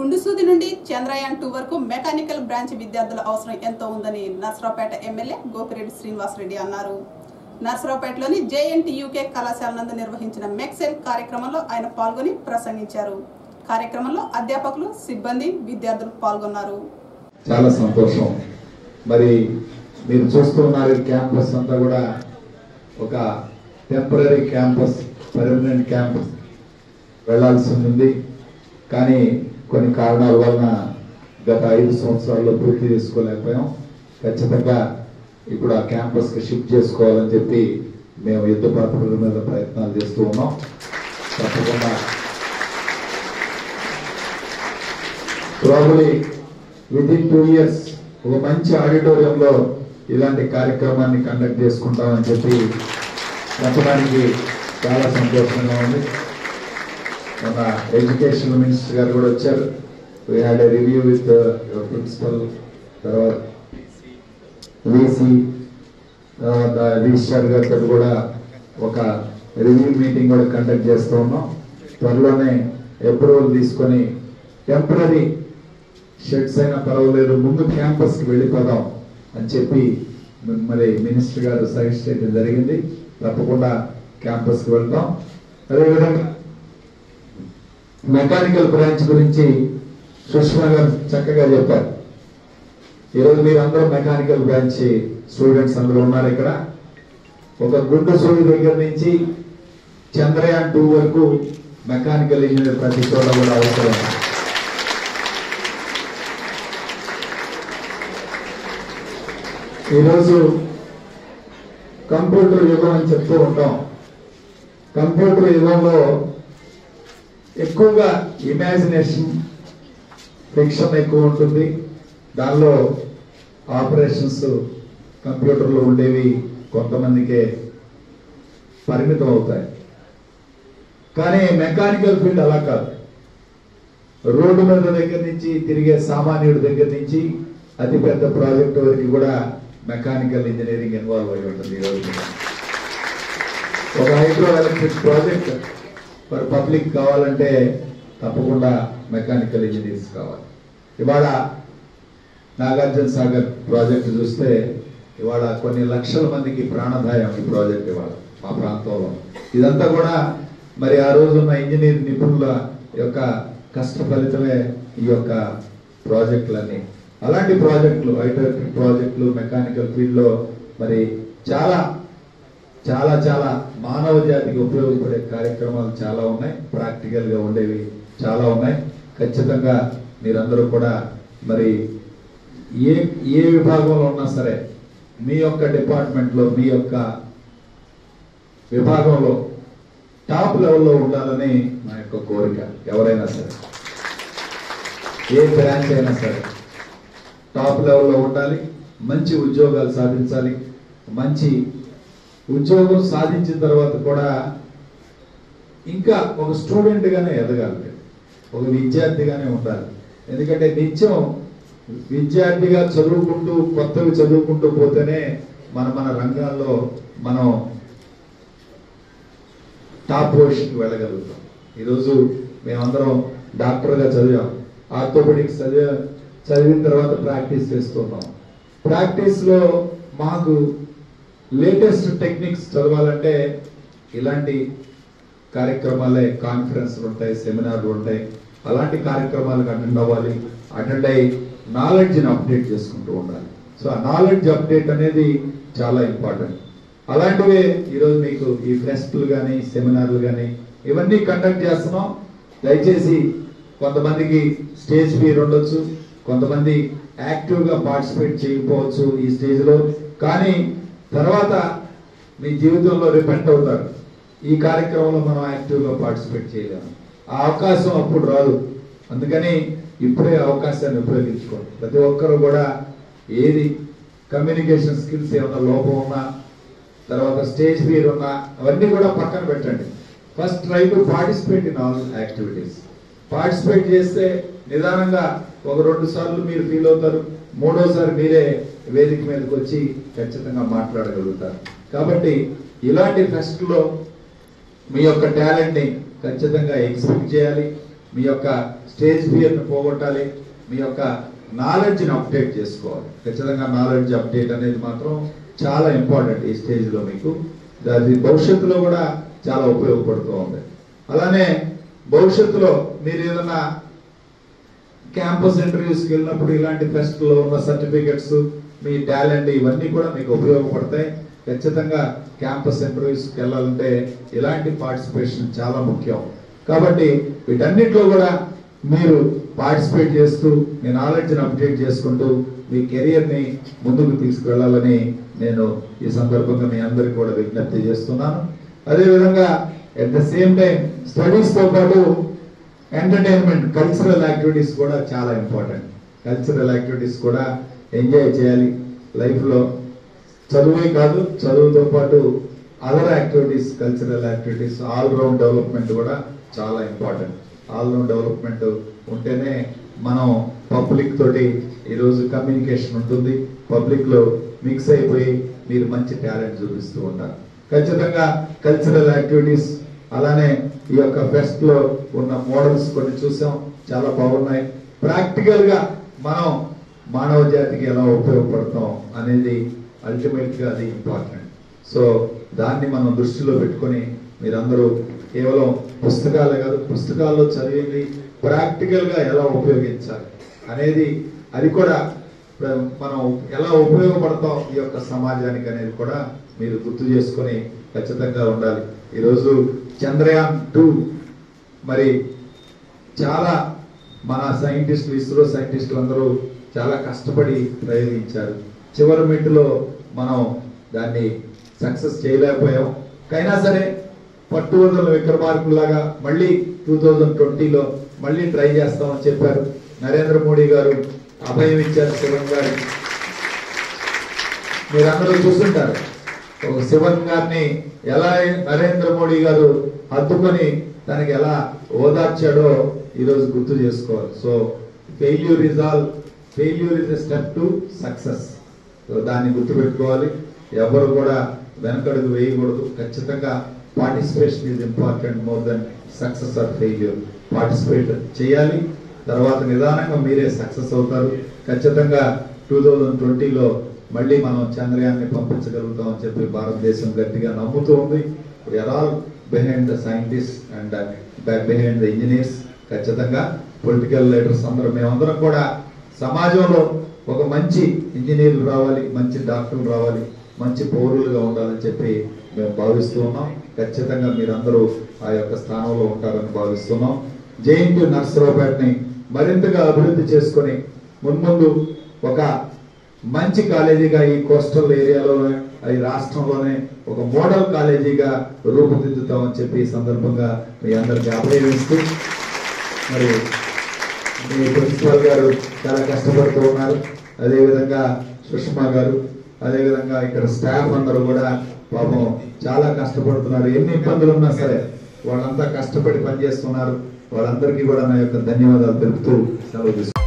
గుండుసూది నుండి చంద్రయాన్ టూ వరకు mechanical branch విద్యార్థుల అవసరం ఎంతో ఉందని నర్సరావుపేట ఎమ్మెల్యే గోపిరెడ్డి శ్రీనివాసరెడ్డి అన్నారు. నర్సరావుపేటలోని జేఎన్టీయూకే కళాశాల నందు నిర్వహించిన మెక్సెల్ కార్యక్రమంలో ఆయన పాల్గొని ప్రసంగించారు. కార్యక్రమంలో అధ్యాపకులు సిబ్బంది విద్యార్థులు పాల్గొన్నారు. చాలా సంతోషం. మరి మీరు చూస్తున్నారు క్యాంపస్ అంతా కూడా ఒక టెంపరీ క్యాంపస్ పర్మనెంట్ క్యాంపస్. వెళ్ళాల్సి ఉంది. కానీ కొన్ని కారణాల వలన గత ఐదు సంవత్సరాల్లో పూర్తి చేసుకోలేకపోయాం. ఖచ్చితంగా ఇప్పుడు ఆ క్యాంపస్కి షిఫ్ట్ చేసుకోవాలని చెప్పి మేము యుద్ధ ప్రాతిపదిక మీద ప్రయత్నాలు చేస్తూ ఉన్నాం. తప్పకుండా probably within two years ఒక మంచి ఆడిటోరియంలో ఇలాంటి కార్యక్రమాన్ని కండక్ట్ చేసుకుంటామని చెప్పి చెప్పడానికి చాలా సంతోషంగా ఉంది. మన ఎడ్యుకేషన్ మినిస్టర్ గారు కూడా వచ్చారు. We had a review with principal తర్వాత వీసీ తర్వాత రిజిస్ట్రార్ గారితో కూడా ఒక రివ్యూ మీటింగ్ కూడా కండక్ట్ చేస్తూ ఉన్నాం. త్వరలోనే అప్రూవల్ తీసుకొని టెంపరీ షెడ్స్ అయినా పర్వాలేదు ముందు క్యాంపస్కి వెళ్ళిపోదాం అని చెప్పి మరి మినిస్టర్ గారు సజెస్ట్ చేయడం జరిగింది. తప్పకుండా క్యాంపస్కి వెళ్తాం. అదేవిధంగా మెకానికల్ బ్రాంచ్ గురించి సుష్మా గారు చక్కగా చెప్పారు. ఈరోజు మీరు అందరూ మెకానికల్ బ్రాంచ్ స్టూడెంట్స్ అందరూ ఉన్నారు ఇక్కడ. ఒక గుండు సూడి దగ్గర నుంచి చంద్రయాన్ టూ వరకు మెకానికల్ ఇంజనీర్ ప్రతి చోట కూడా అవసరం. ఈరోజు కంప్యూటర్ యుగం అని చెప్తూ ఉంటాం. కంప్యూటర్ యుగంలో ఎక్కువగా ఇమాజినేషన్ ఫిక్షన్ ఎక్కువ ఉంటుంది. దానిలో ఆపరేషన్స్ కంప్యూటర్లో ఉండేవి కొంతమందికే పరిమితం అవుతాయి కానీ మెకానికల్ ఫీల్డ్ అలా కాదు. రోడ్డు మీద దగ్గర నుంచి తిరిగే సామాన్యుడి దగ్గర నుంచి అతి పెద్ద ప్రాజెక్ట్ వరకు కూడా మెకానికల్ ఇంజనీరింగ్ ఇన్వాల్వ్ అయి ఉంటుంది ఈరోజు ఒక హైడ్రో ఎలక్ట్రిక్ ప్రాజెక్ట్ మరి పబ్లిక్ కావాలంటే తప్పకుండా మెకానికల్ ఇంజనీర్స్ కావాలి. ఇవాళ నాగార్జున సాగర్ ప్రాజెక్ట్ చూస్తే ఇవాళ కొన్ని లక్షల మందికి ప్రాణదాయం ఈ ప్రాజెక్ట్ ఇవాళ మా ప్రాంతంలో. ఇదంతా కూడా మరి ఆ రోజున్న ఇంజనీర్ నిపుణుల యొక్క కష్ట ఫలితమే ఈ యొక్క ప్రాజెక్టులన్నీ. అలాంటి ప్రాజెక్టులు హైడ్రోఎలక్ట్రిక్ ప్రాజెక్టులు మెకానికల్ ఫీల్డ్లో మరి చాలా చాలా చాలా మానవ జాతికి ఉపయోగపడే కార్యక్రమాలు చాలా ఉన్నాయి. ప్రాక్టికల్గా ఉండేవి చాలా ఉన్నాయి. ఖచ్చితంగా మీరందరూ కూడా మరి ఏ ఏ విభాగంలో ఉన్నా సరే మీ యొక్క డిపార్ట్మెంట్లో మీ యొక్క విభాగంలో టాప్ లెవెల్లో ఉండాలని నా యొక్క కోరిక ఎవరైనా సరే. ఏ బ్రాంచ్ అయినా సరే టాప్ లెవెల్లో ఉండాలి. మంచి ఉద్యోగాలు సాధించాలి. మంచి ఉద్యోగం సాధించిన తర్వాత కూడా ఇంకా ఒక స్టూడెంట్గానే ఎదగాలి. ఒక విద్యార్థిగానే ఉండాలి. ఎందుకంటే నిత్యం విద్యార్థిగా చదువుకుంటూ కొత్తవి చదువుకుంటూ పోతేనే మన మన రంగాల్లో మనం టాప్ పొజిషన్కి వెళ్ళగలుగుతాం. ఈరోజు మేమందరం డాక్టర్గా చదివాం. ఆర్థోపెడిక్స్ చదివా చదివిన తర్వాత ప్రాక్టీస్ చేస్తున్నాం. ప్రాక్టీస్లో మాకు లేటెస్ట్ టెక్నిక్స్ చదవాలంటే ఇలాంటి కార్యక్రమాలే కాన్ఫరెన్స్లు ఉంటాయి సెమినార్లు ఉంటాయి. అలాంటి కార్యక్రమాలకు అటెండ్ అవ్వాలి. అటెండ్ అయ్యి నాలెడ్జ్ని అప్డేట్ చేసుకుంటూ ఉండాలి. సో ఆ నాలెడ్జ్ అప్డేట్ అనేది చాలా ఇంపార్టెంట్. అలాంటివే ఈరోజు మీకు ఈ ఫెస్ట్లు కానీ సెమినార్లు కానీ ఇవన్నీ కండక్ట్ చేస్తున్నాం. దయచేసి కొంతమందికి స్టేజ్ ఫీర్ ఉండొచ్చు. కొంతమంది యాక్టివ్గా పార్టిసిపేట్ చేయకపోవచ్చు ఈ స్టేజ్లో. కానీ తర్వాత మీ జీవితంలో రిపెంట్ అవుతారు. ఈ కార్యక్రమంలో మనం యాక్టివ్గా పార్టిసిపేట్ చేయలేము. ఆ అవకాశం అప్పుడు రాదు. అందుకని ఇప్పుడే అవకాశాన్ని ఉపయోగించుకోండి. ప్రతి ఒక్కరు కూడా ఏది కమ్యూనికేషన్ స్కిల్స్ ఏమైనా లోపం ఉన్నా తర్వాత స్టేజ్ ఫీర్ ఉన్నా అవన్నీ కూడా పక్కన పెట్టండి. First try to participate in all activities. Participate చేస్తే నిదానంగా ఒక రెండు సార్లు మీరు ఫీల్ అవుతారు మూడోసారి మీరే వేదిక మీదకి వచ్చి ఖచ్చితంగా మాట్లాడగలుగుతారు. కాబట్టి ఇలాంటి ఫెస్ట్లో మీ యొక్క టాలెంట్ని ఖచ్చితంగా ఎగ్జిబిట్ చేయాలి మీ యొక్క స్టేజ్ ఫియర్ని పోగొట్టాలి మీ యొక్క నాలెడ్జ్ని అప్డేట్ చేసుకోవాలి. ఖచ్చితంగా నాలెడ్జ్ అప్డేట్ అనేది మాత్రం చాలా ఇంపార్టెంట్ ఈ స్టేజ్లో మీకు. అది భవిష్యత్తులో కూడా చాలా ఉపయోగపడుతూ ఉంది. అలానే భవిష్యత్తులో మీరు ఏదైనా క్యాంపస్ ఇంటర్వ్యూస్కి వెళ్ళినప్పుడు ఇలాంటి ఫెస్ట్లో ఉన్న సర్టిఫికెట్స్ మీ టాలెంట్ ఇవన్నీ కూడా మీకు ఉపయోగపడతాయి. ఖచ్చితంగా క్యాంపస్ ఇంటర్వ్యూస్కి వెళ్ళాలంటే ఇలాంటి పార్టిసిపేషన్ చాలా ముఖ్యం. కాబట్టి వీటన్నిటిలో కూడా మీరు పార్టిసిపేట్ చేస్తూ మీ నాలెడ్జ్ని అప్డేట్ చేసుకుంటూ మీ కెరియర్ని ముందుకు తీసుకువెళ్ళాలని నేను ఈ సందర్భంగా మీ అందరికీ కూడా విజ్ఞప్తి చేస్తున్నాను. అదేవిధంగా అట్ ద సేమ్ టైం స్టడీస్తో పాటు ఎంటర్టైన్మెంట్ కల్చరల్ యాక్టివిటీస్ కూడా చాలా ఇంపార్టెంట్ కల్చరల్ యాక్టివిటీస్ కూడా ఎంజాయ్ చేయాలి. లైఫ్లో చదువే కాదు చదువుతో పాటు other activities cultural activities all round development కూడా చాలా ఇంపార్టెంట్ ఆల్ రౌండ్ డెవలప్మెంట్ ఉంటేనే మనం పబ్లిక్ తోటి ఈరోజు కమ్యూనికేషన్ ఉంటుంది. పబ్లిక్లో మిక్స్ అయిపోయి మీరు మంచి టాలెంట్ చూపిస్తూ ఉంటారు. ఖచ్చితంగా కల్చరల్ యాక్టివిటీస్ అలానే ఈ యొక్క ఫెస్ట్లో ఉన్న మోడల్స్ కొన్ని చూసాం చాలా బాగున్నాయి. ప్రాక్టికల్గా మనం మానవ జాతికి ఎలా ఉపయోగపడతాం అనేది అల్టిమేట్గా అది ఇంపార్టెంట్ సో దాన్ని మనం దృష్టిలో పెట్టుకొని మీరందరూ కేవలం పుస్తకాలే కాదు పుస్తకాల్లో చదివింది ప్రాక్టికల్గా ఎలా ఉపయోగించాలి అనేది అది కూడా మనం ఎలా ఉపయోగపడతాం ఈ యొక్క సమాజానికి అనేది కూడా మీరు గుర్తు చేసుకొని ఖచ్చితంగా ఉండాలి. ఈరోజు చంద్రయాన్ టూ. మరి చాలా మన సైంటిస్టులు ఇస్రో సైంటిస్టులు అందరూ చాలా కష్టపడి ప్రయోగించారు. చివరి మెట్టులో మనం దాన్ని సక్సెస్ చేయలేకపోయాం. కైనా సరే పట్టువదల విక్రమార్కులాగా మళ్ళీ టూ థౌజండ్ ట్వంటీలో మళ్ళీ ట్రై చేస్తామని చెప్పారు. నరేంద్ర మోడీ గారు అభయం ఇచ్చారు శివన్ గారికి. మీరందరూ చూస్తుంటారు. శివన్ గారిని ఎలా నరేంద్ర మోడీ గారు హత్తుకొని తనకి ఎలా ఓదార్చాడో ఈరోజు గుర్తు చేసుకోవాలి. So failure is all failure is a step to success so దాన్ని గుర్తుపెట్టుకోవాలి. ఎవరు కూడా వెనకడుగు వేయకూడదు. ఖచ్చితంగా participation is important more than success or failure participate చేయాలి. తర్వాత నిదానంగా మీరే సక్సెస్ అవుతారు. ఖచ్చితంగా టూ థౌజండ్ ట్వంటీలో మళ్ళీ మనం చంద్రయాన్ని పంపించగలుగుతాం అని చెప్పి భారతదేశం గట్టిగా నమ్ముతూ ఉంది. We are all behind the scientist and behind the engineers ఖచ్చితంగా పొలిటికల్ లీడర్స్ అందరం మేమందరం కూడా సమాజంలో ఒక మంచి ఇంజనీర్లు రావాలి మంచి డాక్టర్లు రావాలి మంచి పౌరులుగా ఉండాలని చెప్పి మేము భావిస్తూ ఉన్నాం. ఖచ్చితంగా మీరందరూ ఆ యొక్క స్థానంలో ఉంటారని భావిస్తున్నాం. జేఎన్టీ నర్సరావుపేటని మరింతగా అభివృద్ధి చేసుకొని మున్ముందు ఒక మంచి కాలేజీగా ఈ కోస్టల్ ఏరియాలోనే ఈ రాష్ట్రంలోనే ఒక మోడల్ కాలేజీగా రూపుదిద్దుతామని చెప్పి ఈ సందర్భంగా మీ అందరికీ అభయమిస్తూ మరి మీ ప్రిన్సిపల్ గారు చాలా కష్టపడుతూ ఉన్నారు. అదేవిధంగా సుష్మా గారు అదేవిధంగా ఇక్కడ స్టాఫ్ అందరూ కూడా పాపం చాలా కష్టపడుతున్నారు. ఎన్ని ఇబ్బందులు ఉన్నా సరే వాళ్ళంతా కష్టపడి పనిచేస్తున్నారు. వాళ్ళందరికీ కూడా నా యొక్క ధన్యవాదాలు తెలుపుతూ సెలవు